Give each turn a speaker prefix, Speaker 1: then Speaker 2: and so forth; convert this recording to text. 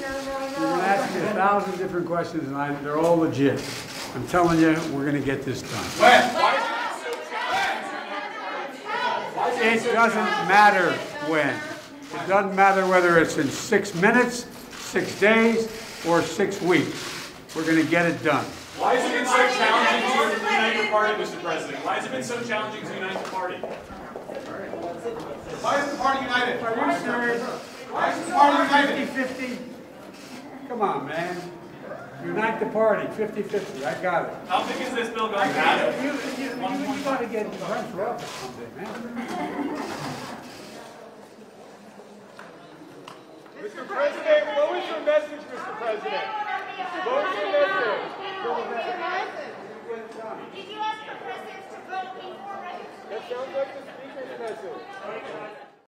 Speaker 1: No, no, no, no,
Speaker 2: You're
Speaker 1: no.
Speaker 2: gonna ask me a thousand different questions, and I, they're all legit. I'm telling you, we're gonna get this done.
Speaker 3: When? It
Speaker 2: It doesn't matter when. It doesn't matter whether it's in six minutes, six days, or six weeks. We're gonna get it done.
Speaker 3: Why has it been so challenging to unite your party, Mr. President? Why has it been so challenging to unite the party? Why is the party united?
Speaker 2: Are?
Speaker 3: Why is the party united?
Speaker 2: Fifty-fifty? Come on, man. Unite the party, fifty-fifty, I got it.
Speaker 3: How big is this bill going to be?
Speaker 2: You, you, you, you gotta get run for office someday, man.
Speaker 4: Mr. President, what was your message, Mr. President? What was your message?
Speaker 1: Did you ask the president to vote before
Speaker 4: That sounds like the speaker's message.